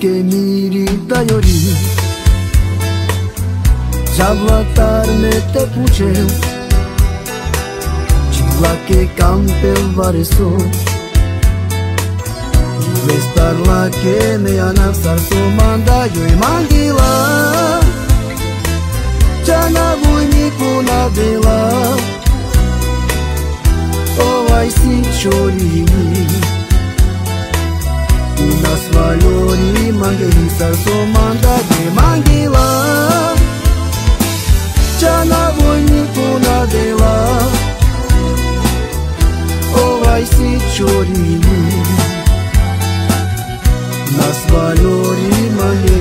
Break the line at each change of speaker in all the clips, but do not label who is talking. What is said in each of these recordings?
keniri dayori Javlatarme te puce Chilake campe vareso Vestar la que me anasar so manda yo e mandila. Chana vui mi kuna vela Oh, ai si chorini Свалюні манги сарсо манда де мангила Чана войни пуна дела Овай си чоріні Нас валюні манги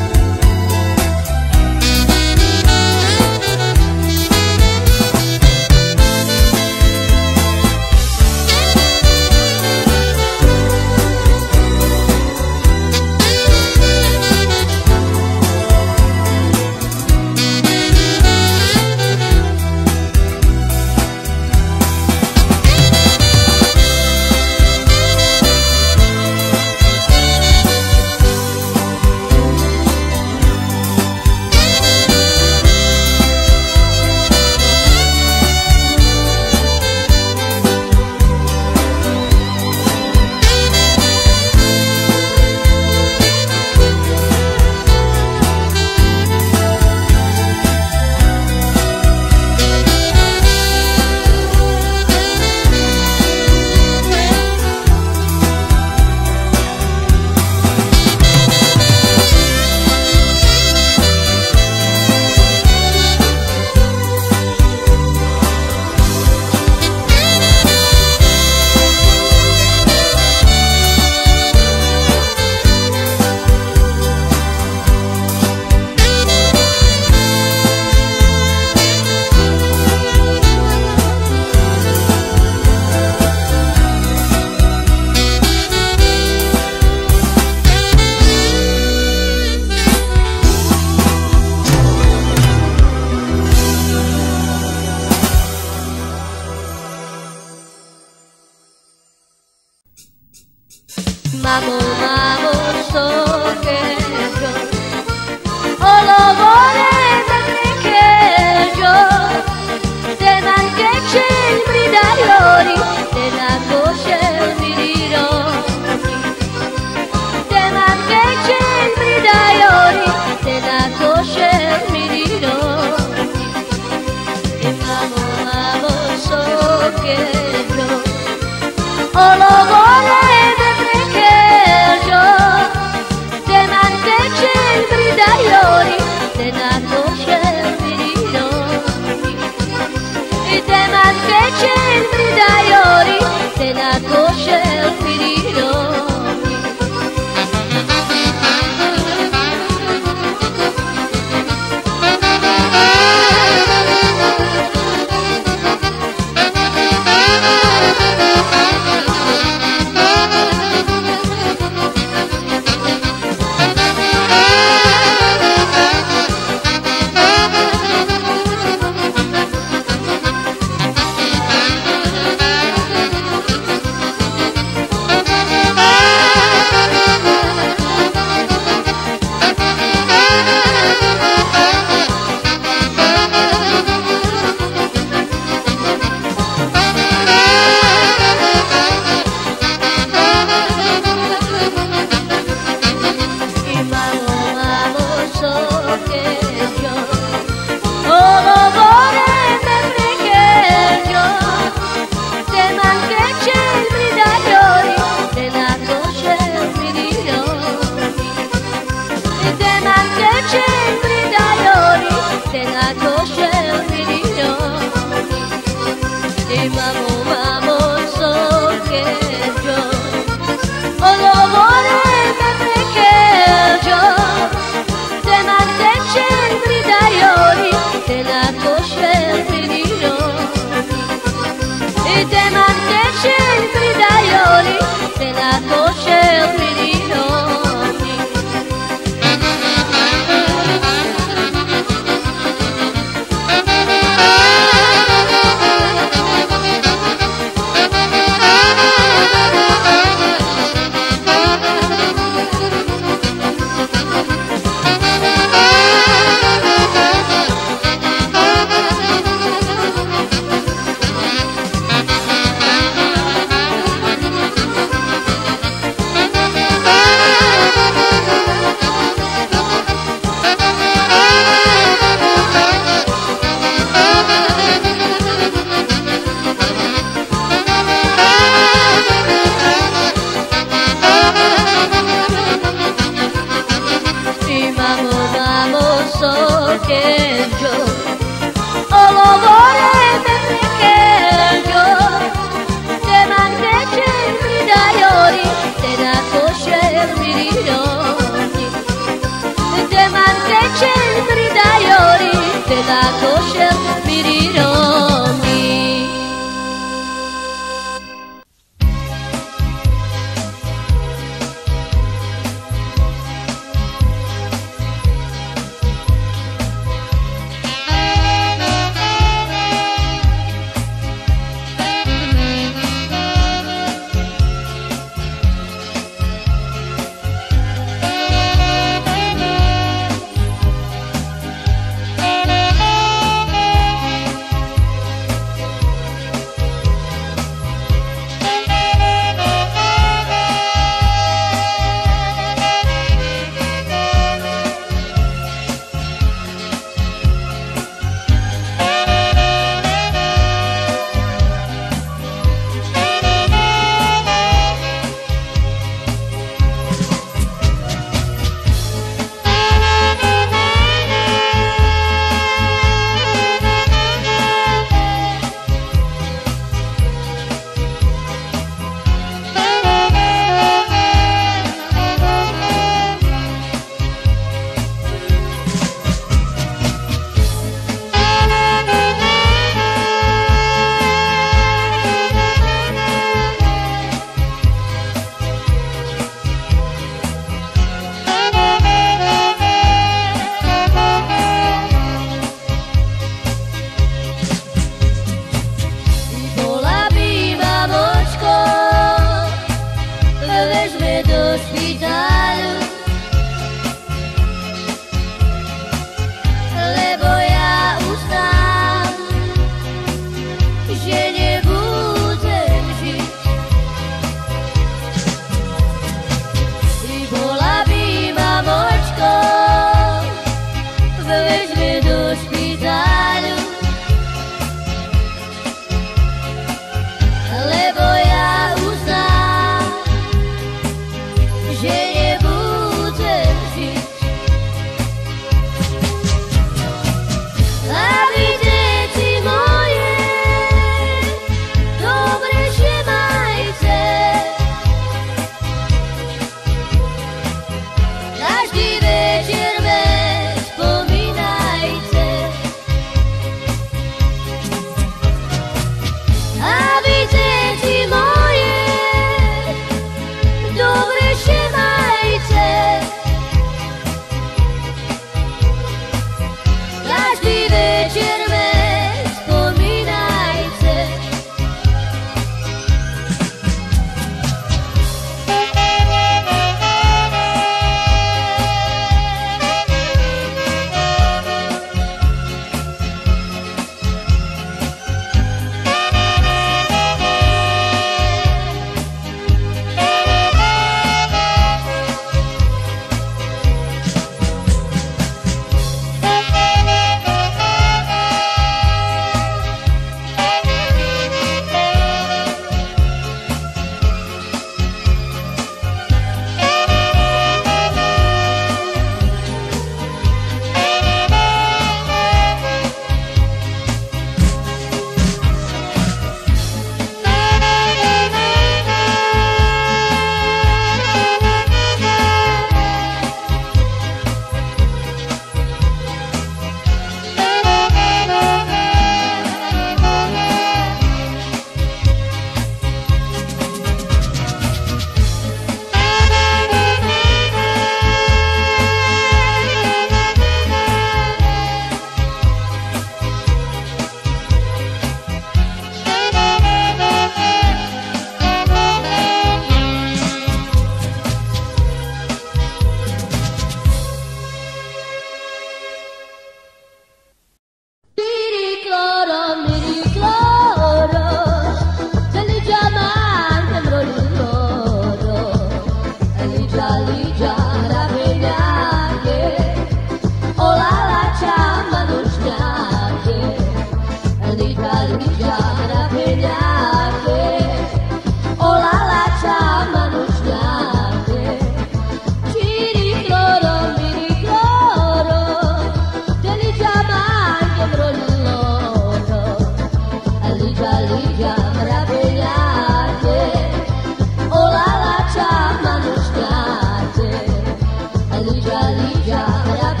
Yeah, ya,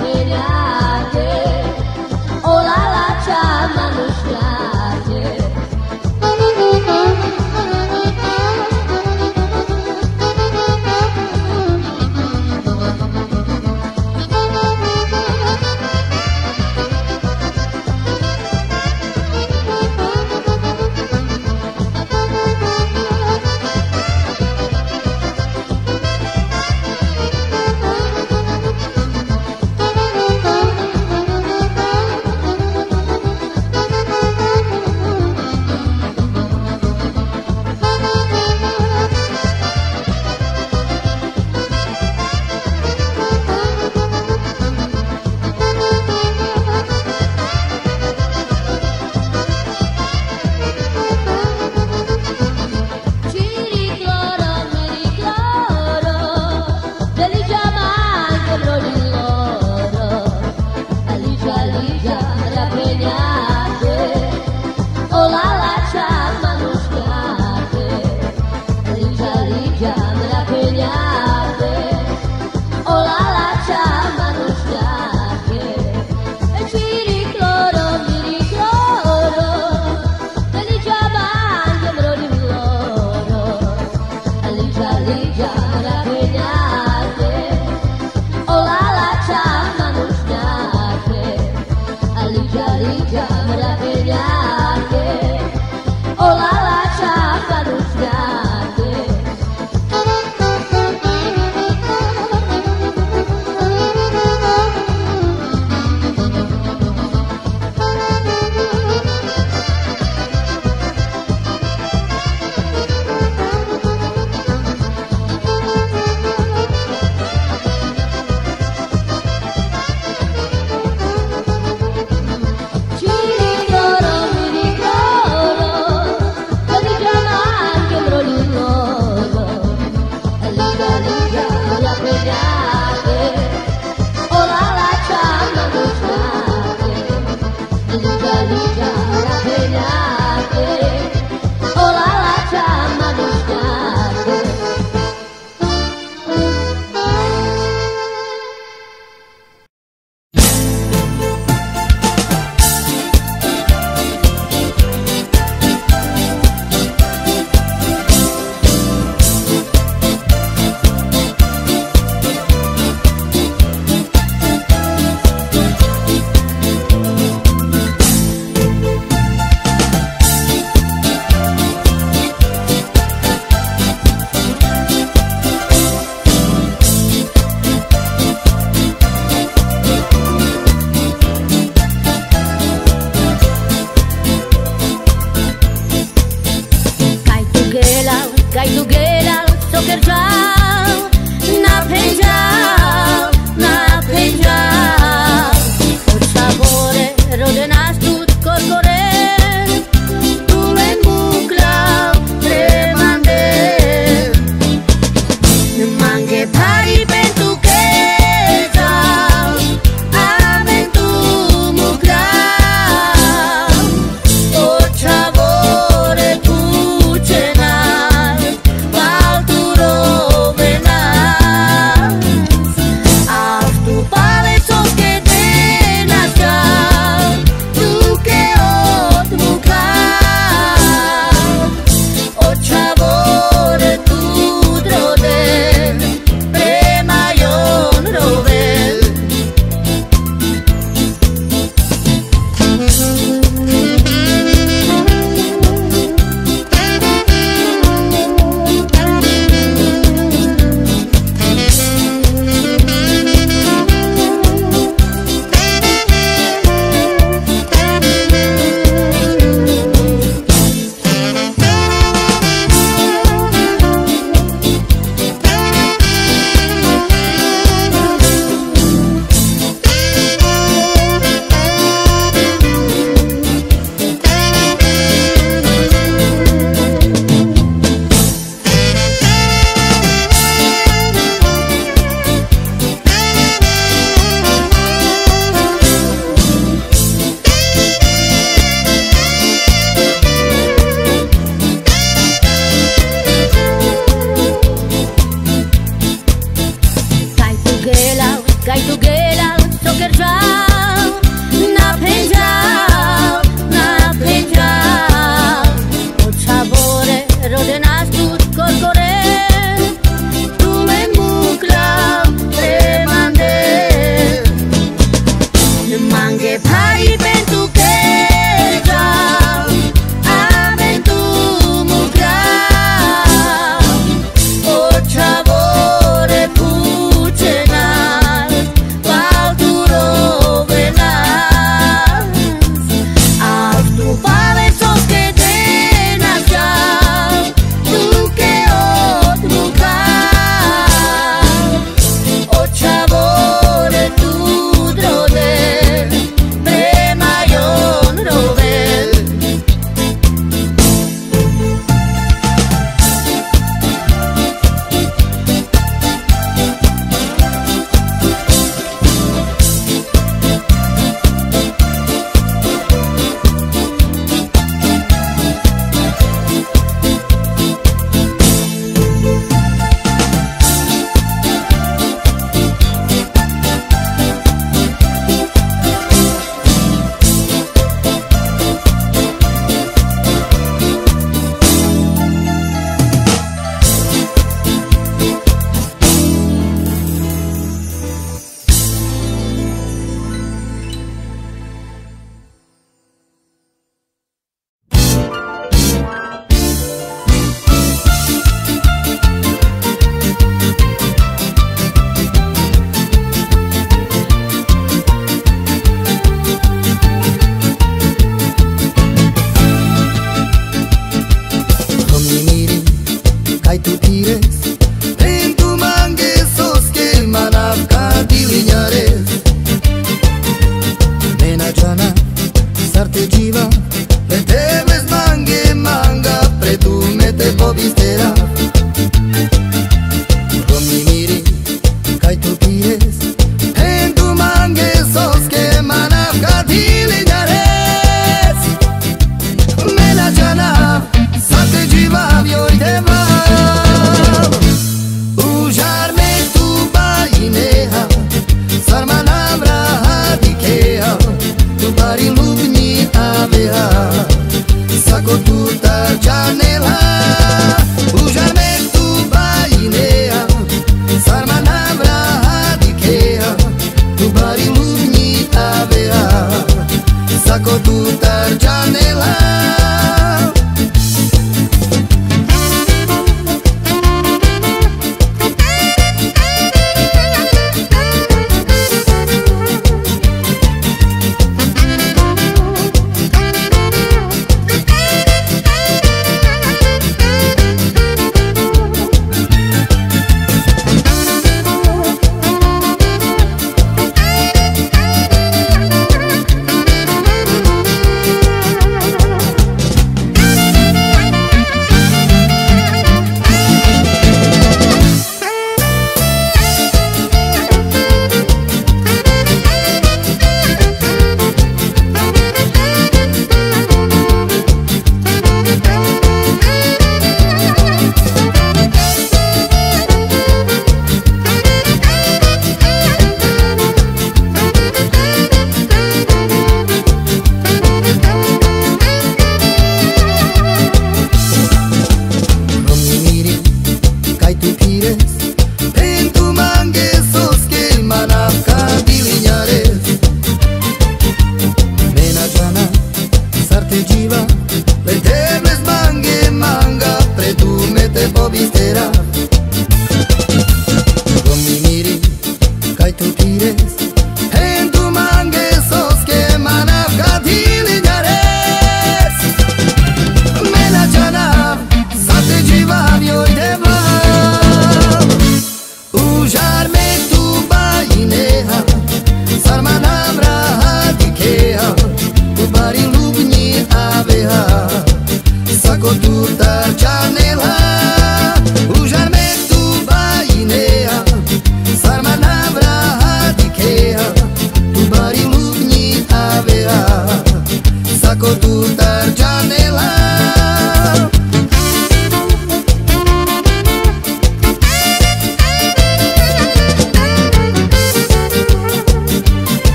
saco tu tarjeta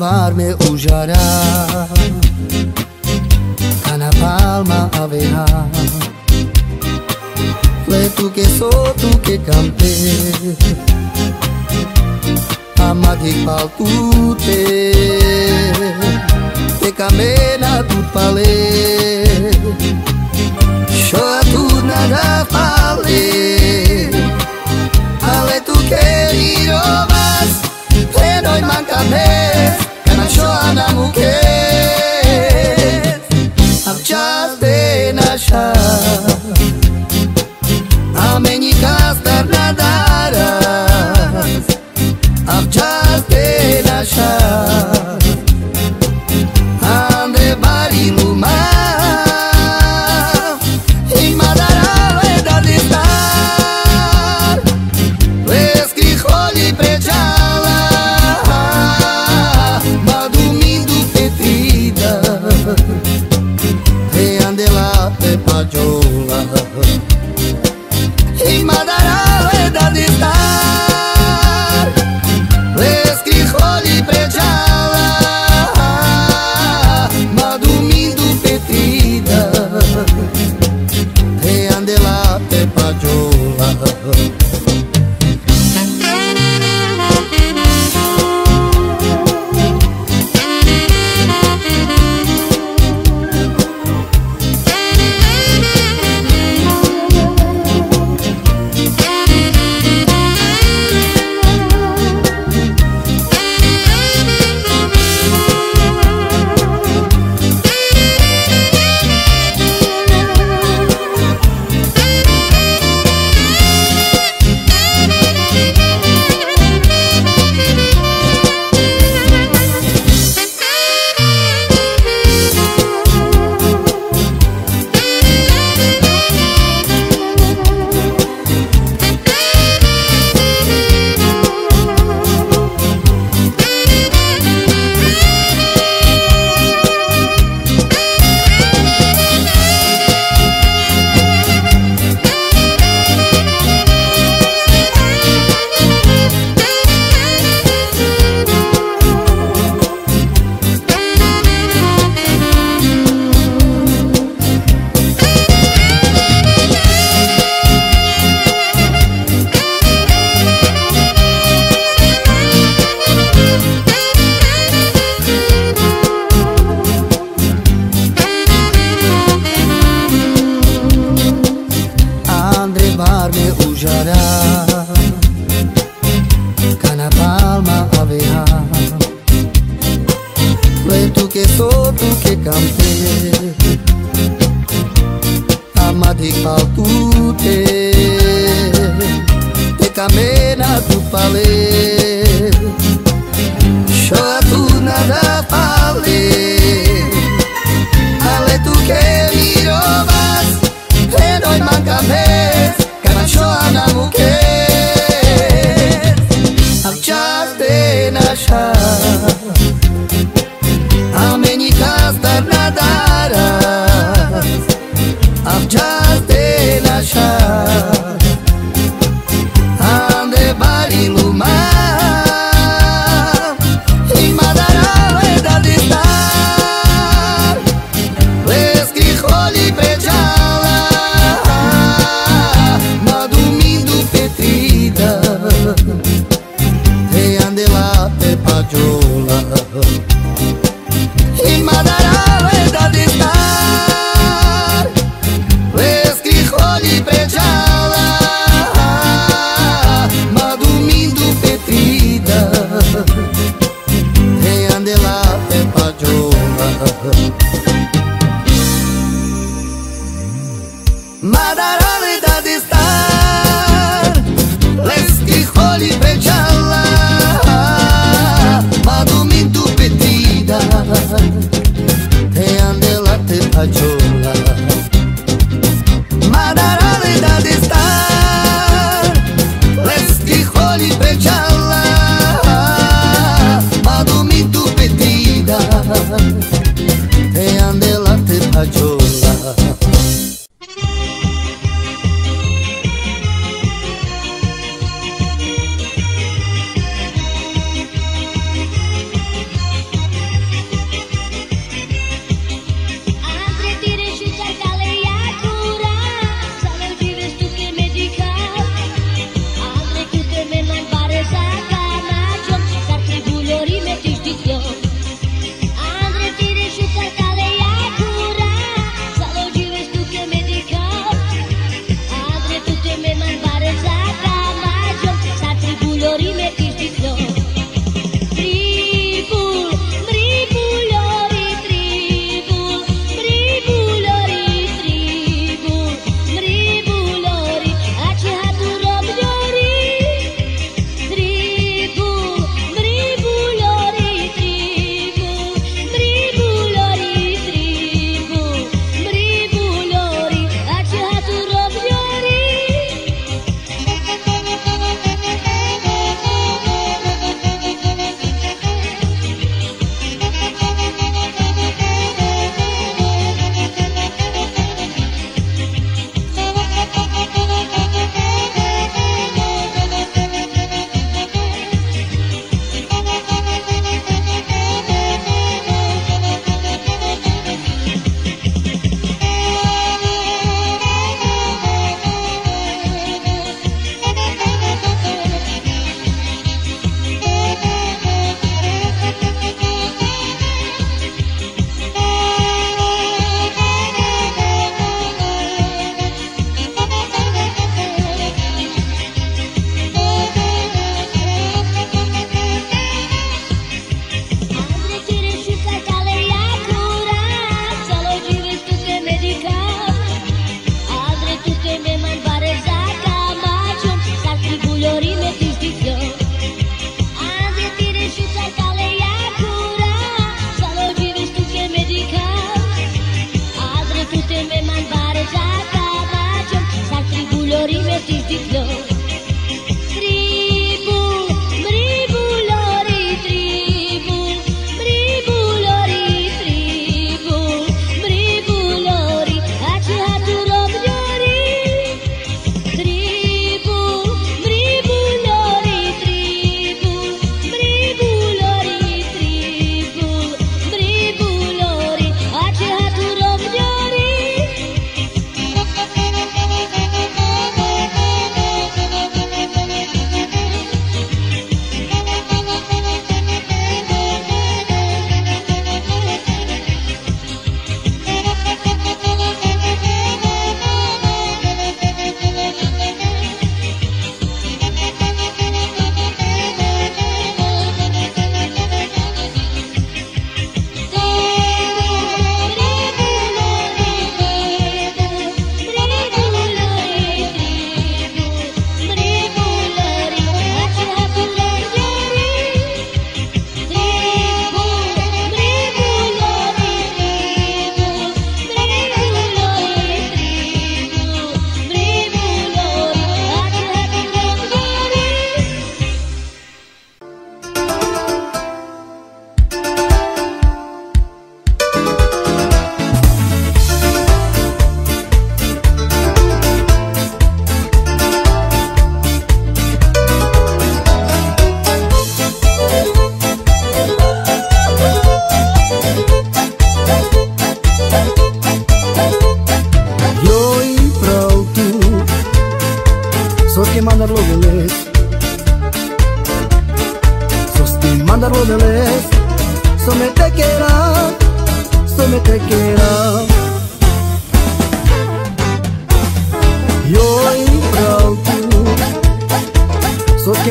barme ullará na palma haverá Fue tú que sou, tu que canté. Amatic pal tu te Te camena tu palê Chora tu na pal Blanca Perez, and I'm sure I'm okay. love.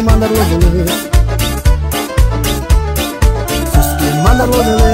mandarlo de lejos. Pues Sos que.